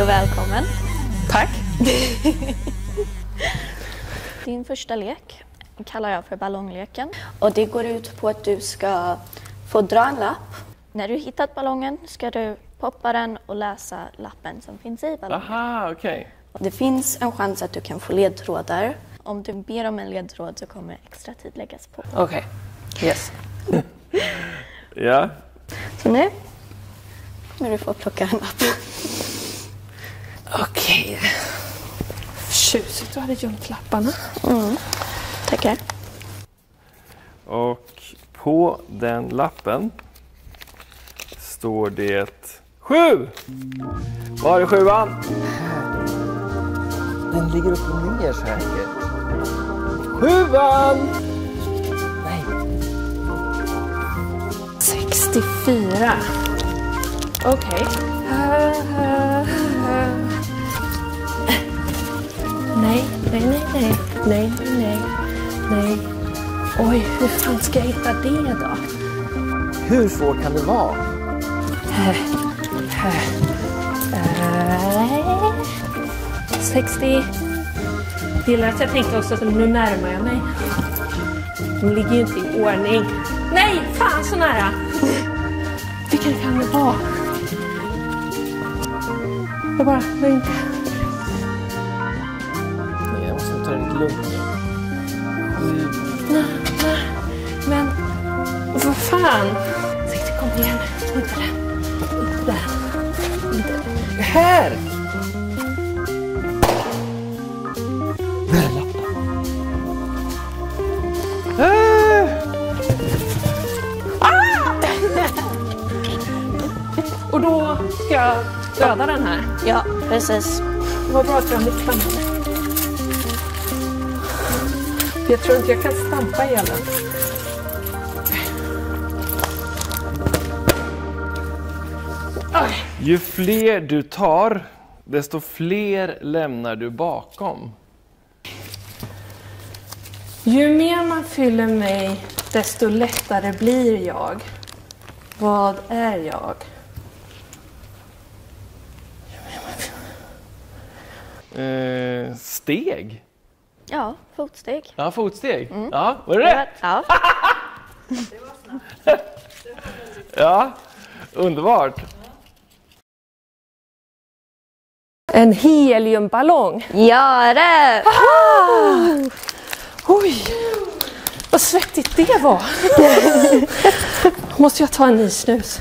Välkommen. Tack. Din första lek kallar jag för ballongleken. Och det går ut på att du ska få dra en lapp. När du hittat ballongen ska du poppa den och läsa lappen som finns i ballongen. Aha, okej. Det finns en chans att du kan få ledtrådar. Om du ber om en ledtråd så kommer extra tid läggas på. Okej. Yes. Ja. Så nu kommer du få plocka en lapp. Okej. Tjusigt du hade gömt lapparna. Tackar. Och på den lappen står det sju. Var är sjuan? Den ligger upp och ner säkert. Sjuan! Nej, 64. Okej. Nej, nej, nej, nej. Nej. Oj, hur fan ska jag hitta det då? hur svårt kan det vara? Eh, 60. Gillar att jag tänkte också att nu närmar jag mig. De ligger ju inte i ordning. Nej, fan så nära! Vilken kan det vara? Jag bara, nej nu. Men vad fan? 60, kom igen. Inte den. Inte den. Inte. Här! Där är lappen. Och då ska jag döda den här. Ja, precis. Det var bra att jag hade jag tror inte jag kan stampa ihjäl den. Ju fler du tar, desto fler lämnar du bakom. Ju mer man fyller mig, desto lättare blir jag. Vad är jag? Eh, steg? Ja, fotsteg. Ja, fotsteg. Ja, var det rätt? Ja. Ja, underbart. En heliumballong. Ja, det! Oj, vad svettigt det var. Måste jag ta en ny snus?